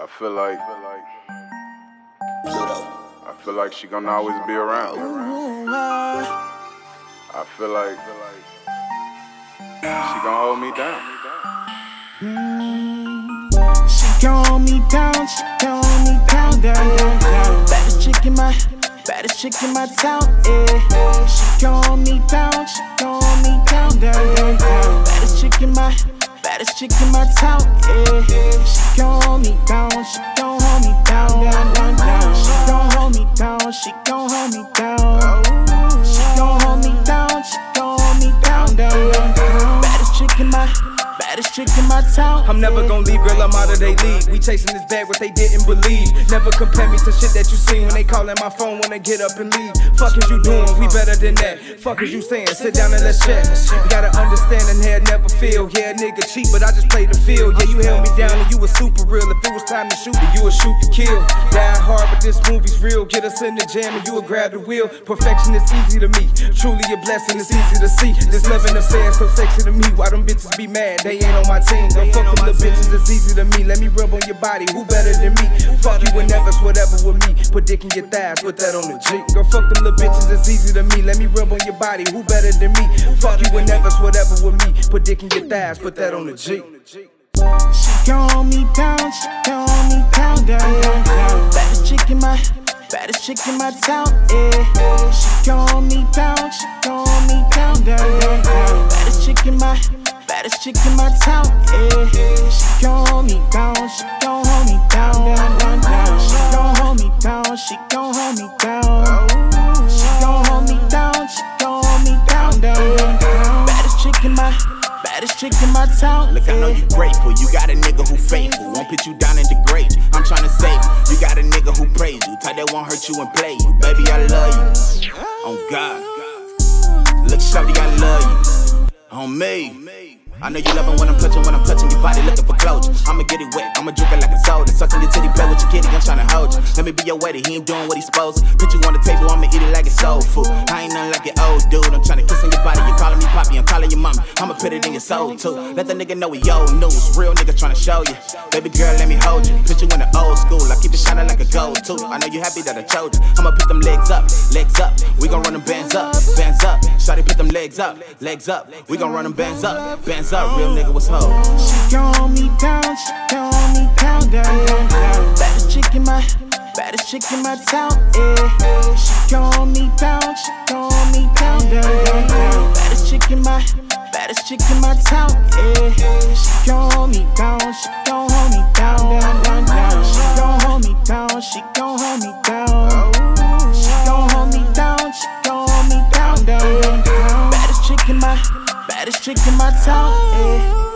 I feel like I feel like she gonna always be around. I feel like she gonna hold me down. She gon' hold me down, she gon' hold me down, down, down, down. Baddest chick in my, baddest chick in my town, yeah. She gon' hold me down, she gon' hold me down, down, down, down. Baddest chick in my, baddest chick in my town, yeah. Gon' hold me down. She gon' hold me down, she gon' hold me down, down, down, down. Baddest chick in my, baddest chick in my town. I'm never gonna leave, girl, I'm out of they league. We chasing this bag, what they didn't believe. Never compare me to shit that you seen when they callin' my phone when they get up and leave. Fuck is you doing? We better than that. Fuck is you saying? Sit down and let's chat. You gotta understand and hair never feel. Yeah, nigga cheap, but I just played the field. Yeah, you held me down and you was super real. If it was time to shoot, you would shoot to kill. But this movie's real. Get us in the jam and you'll grab the wheel. Perfection is easy to me. Truly a blessing, it's easy to see. This loving affair so sexy to me. Why them bitches be mad? They ain't on my team. Don't fuck them little bitches, it's easy to me. Let me rub on your body. Who better than me? Fuck you and never's whatever with me. Put dick in your thighs, put that on the G. Girl, fuck them little bitches, it's easy to me. Let me rub on your body. Who better than me? Fuck you and never's whatever with me. Put dick in your thighs, put that on the G. She gon' me down, she gon' chick in my town, yeah. She gon' me down, she gon' me down, down, down, down. Baddest chick in my, baddest chick in my town, yeah. She gon' me down, she gon' hold me down, down, down, down. She gon' hold me down, she gon' hold me down. She gon' hold me down, she gon' hold me down, down, down, down. Baddest chick in my, baddest chick in my town. Look, I know eh. you grateful. You got a nigga who faithful. Won't put you down and degrade you. I'm Type that won't hurt you and play you. Baby, I love you. On God. Look, shorty, I love you. On me. I know you love it when I'm touching, when I'm touching your body, looking for closure. I'ma get it wet, I'ma drink it like a soda. Sucking your titty, play with your kitty, I'm tryna hold you. Let me be your waiter, he ain't doing what he's supposed to. Put you on the table, I'ma eat it like it's soul food. I ain't nothing like your old dude, I'm tryna kiss on your body, you calling me poppy, I'm calling your mama. I'ma put it in your soul too. Let the nigga know we old news, real nigga tryna show you. Baby girl, let me hold you. Put you in the old school, I keep it gold too. I know you happy that I chose you. I'ma put them legs up, legs up. We gon' run them bands up, bands up. Shawty put them legs up, legs up. We gon' run them bands up, bands up. Real nigga was hoe. She gon' me down, she gon' me down, down, down, down. Baddest chick in my, baddest chick in my town, yeah. She gon' me down, she hold me down, down, down. Baddest chick in my, baddest chick in my town, yeah. She gon' me down, she gon' she gon' hold me down. She gon' hold me down, she gon' hold me down, down, down. Baddest chick in my, baddest chick in my town, yeah.